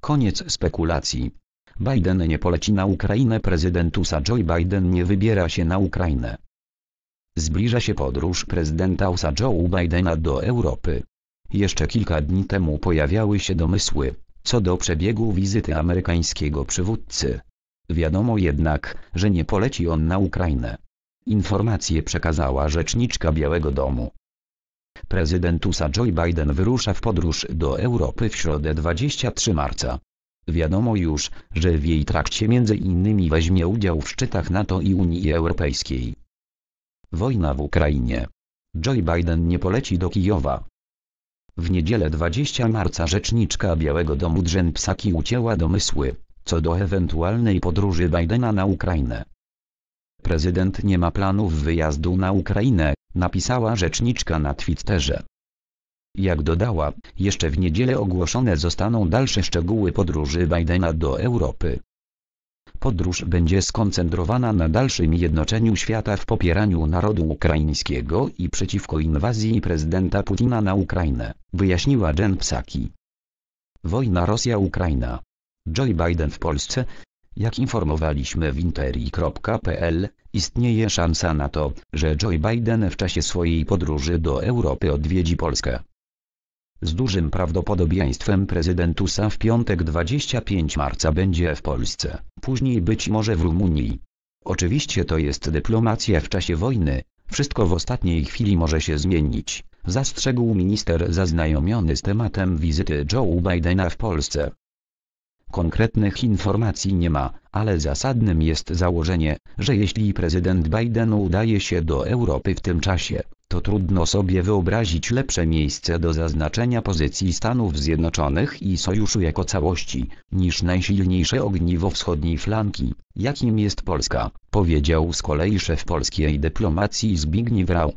Koniec spekulacji. Biden nie poleci na Ukrainę Prezydent USA Joe Biden nie wybiera się na Ukrainę. Zbliża się podróż prezydenta USA Joe Bidena do Europy. Jeszcze kilka dni temu pojawiały się domysły, co do przebiegu wizyty amerykańskiego przywódcy. Wiadomo jednak, że nie poleci on na Ukrainę. Informację przekazała rzeczniczka Białego Domu. Prezydent USA Joe Biden wyrusza w podróż do Europy w środę 23 marca. Wiadomo już, że w jej trakcie między innymi weźmie udział w szczytach NATO i Unii Europejskiej. Wojna w Ukrainie. Joe Biden nie poleci do Kijowa. W niedzielę 20 marca rzeczniczka Białego Domu Drzeń Psaki ucięła domysły, co do ewentualnej podróży Bidena na Ukrainę. Prezydent nie ma planów wyjazdu na Ukrainę, napisała rzeczniczka na Twitterze. Jak dodała, jeszcze w niedzielę ogłoszone zostaną dalsze szczegóły podróży Bidena do Europy. Podróż będzie skoncentrowana na dalszym jednoczeniu świata w popieraniu narodu ukraińskiego i przeciwko inwazji prezydenta Putina na Ukrainę, wyjaśniła Jen Psaki. Wojna Rosja-Ukraina. Joe Biden w Polsce, jak informowaliśmy w interi.pl, istnieje szansa na to, że Joe Biden w czasie swojej podróży do Europy odwiedzi Polskę. Z dużym prawdopodobieństwem prezydent USA w piątek 25 marca będzie w Polsce, później być może w Rumunii. Oczywiście to jest dyplomacja w czasie wojny, wszystko w ostatniej chwili może się zmienić, zastrzegł minister zaznajomiony z tematem wizyty Joe Bidena w Polsce. Konkretnych informacji nie ma, ale zasadnym jest założenie, że jeśli prezydent Biden udaje się do Europy w tym czasie, to trudno sobie wyobrazić lepsze miejsce do zaznaczenia pozycji Stanów Zjednoczonych i sojuszu jako całości, niż najsilniejsze ogniwo wschodniej flanki, jakim jest Polska, powiedział z kolei szef polskiej dyplomacji Zbigniew Rau.